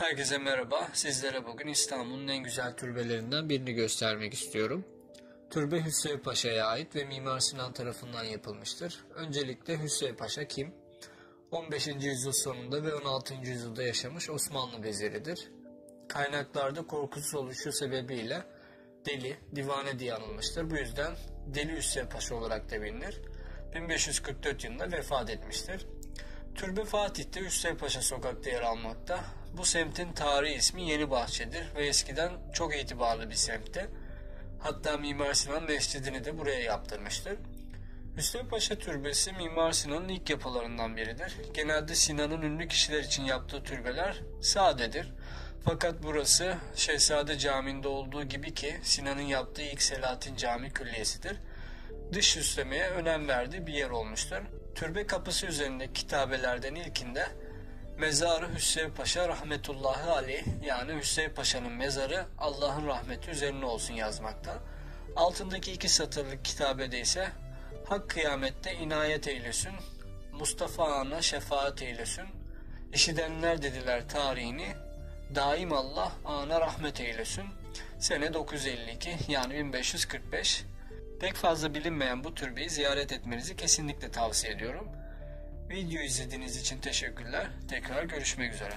Herkese merhaba. Sizlere bugün İstanbul'un en güzel türbelerinden birini göstermek istiyorum. Türbe Hüseyin Paşa'ya ait ve Mimar Sinan tarafından yapılmıştır. Öncelikle Hüseyin Paşa kim? 15. yüzyıl sonunda ve 16. yüzyılda yaşamış Osmanlı veziridir. Kaynaklarda korkusuz oluşu sebebiyle deli, divane diye anılmıştır. Bu yüzden Deli Hüseyin Paşa olarak da bilinir. 1544 yılında vefat etmiştir. Türbe Fatih'te Hüseyin Paşa sokakta yer almakta. Bu semtin tarihi ismi Yeni Bahçe'dir ve eskiden çok itibarlı bir semtti. Hatta Mimar Sinan Mescidini de buraya yaptırmıştır. Hüseyin Paşa Türbesi Mimar Sinan'ın ilk yapılarından biridir. Genelde Sinan'ın ünlü kişiler için yaptığı türbeler sadedir. Fakat burası Şehzade Camii'nde olduğu gibi ki Sinan'ın yaptığı ilk Selahattin Cami Külliyesidir. Dış süslemeye önem verdiği bir yer olmuştur. Türbe kapısı üzerindeki kitabelerden ilkinde Mezarı Hüseyin Paşa rahmetullahi aleyh yani Hüseyin Paşa'nın mezarı Allah'ın rahmeti üzerine olsun yazmakta. Altındaki iki satırlık kitabede ise Hak kıyamette inayet eylesin, Mustafa ana şefaat eylesin, İşidenler dediler tarihini, daim Allah ana rahmet eylesin. Sene 952 yani 1545. Pek fazla bilinmeyen bu türbeyi ziyaret etmenizi kesinlikle tavsiye ediyorum. Video izlediğiniz için teşekkürler. Tekrar görüşmek üzere.